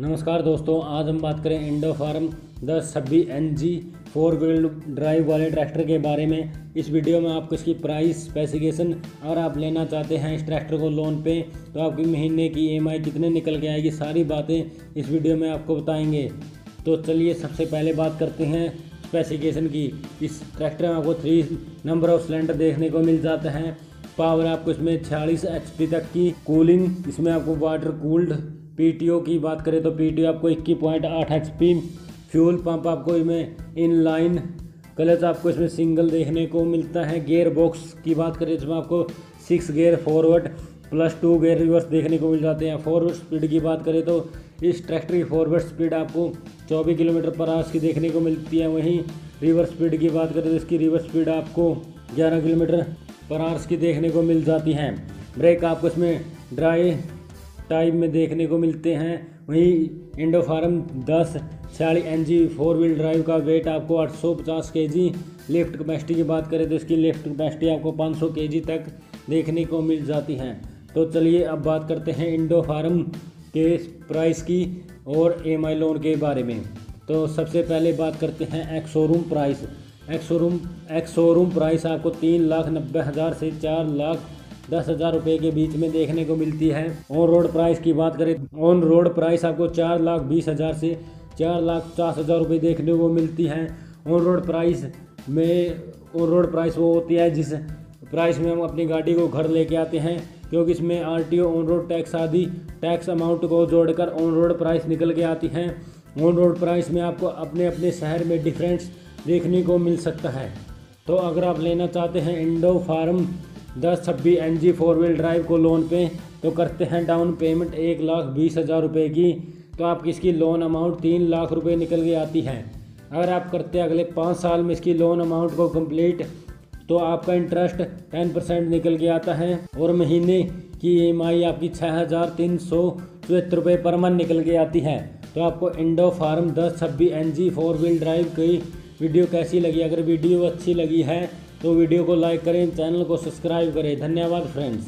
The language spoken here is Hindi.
नमस्कार दोस्तों, आज हम बात करें इंडो फार्म दस N G four wheel drive वाले ट्रैक्टर के बारे में। इस वीडियो में आपको इसकी प्राइस, स्पेसिफिकेशन अगर आप लेना चाहते हैं इस ट्रैक्टर को लोन पे तो आपकी महीने की ईएमआई कितने निकल के आएगी, सारी बातें इस वीडियो में आपको बताएँगे। तो चलिए सबसे पहले बात करते हैं स्पेसिफिकेशन की। इस ट्रैक्टर में आपको थ्री नंबर ऑफ़ सिलेंडर देखने को मिल जाता है। पावर आपको इसमें छियालीस एच तक की कूलिंग इसमें आपको वाटर कूल्ड पीटीओ की बात करें तो पीटीओ आपको इक्कीस पॉइंट आठ एच फ्यूल पंप आपको इसमें इन लाइन क्लच आपको इसमें सिंगल देखने को मिलता है। गेयर बॉक्स की बात करें इसमें आपको six gear forward plus two gear reverse देखने को मिल जाते हैं। फॉरवर्ड स्पीड की बात करें तो इस ट्रैक्टर की फॉरवर्ड स्पीड आपको 24 किलोमीटर पर आवर्स की देखने को मिलती है। वहीं रिवर्स स्पीड की बात करें तो इसकी रिवर्स स्पीड आपको 11 किलोमीटर पर आवर्स की देखने को मिल जाती है। ब्रेक आपको इसमें ड्राई टाइप में देखने को मिलते हैं। वहीं इंडो फार्म दस छियालीस N G four wheel drive का वेट आपको 850 केजी लिफ्ट कैपेसिटी की बात करें तो इसकी लिफ्ट कैपेसिटी आपको 500 केजी तक देखने को मिल जाती है। तो चलिए अब बात करते हैं इंडो फार्म के प्राइस की और एम आई लोन के बारे में। तो सबसे पहले बात करते हैं ex showroom price ex showroom ex showroom price आपको तीन लाख नब्बे हज़ार से चार लाख दस हज़ार रुपये के बीच में देखने को मिलती है। ऑन रोड प्राइस की बात करें ऑन रोड प्राइस आपको चार लाख बीस हज़ार से चार लाख पचास हज़ार रुपये देखने को मिलती है। ऑन रोड प्राइस में ऑन रोड प्राइस वो होती है जिस प्राइस में हम अपनी गाड़ी को घर लेके आते हैं, क्योंकि इसमें R T on road tax आदि टैक्स अमाउंट को जोड़कर ऑन रोड प्राइस निकल के आती हैं। ऑन रोड प्राइस में आपको अपने अपने शहर में डिफरेंस देखने को मिल सकता है। तो अगर आप लेना चाहते हैं इंडो फार्म दस छब्बीस N G four wheel drive को लोन पे तो करते हैं डाउन पेमेंट एक लाख बीस हज़ार रुपये की। तो आपकी इसकी लोन अमाउंट तीन लाख रुपये निकल के आती है। अगर आप करते हैं अगले पाँच साल में इसकी लोन अमाउंट को कंप्लीट तो आपका इंटरेस्ट टेन परसेंट निकल के आता है। और महीने की ईएमआई आपकी छः हज़ार तीन सौ चौहत्तर रुपये पर मंथ निकल के आती है। तो आपको इंडो फार्म दस छब्बीस N G four wheel drive की वीडियो कैसी लगी? अगर वीडियो अच्छी लगी है तो वीडियो को लाइक करें चैनल को सब्सक्राइब करें। धन्यवाद फ्रेंड्स।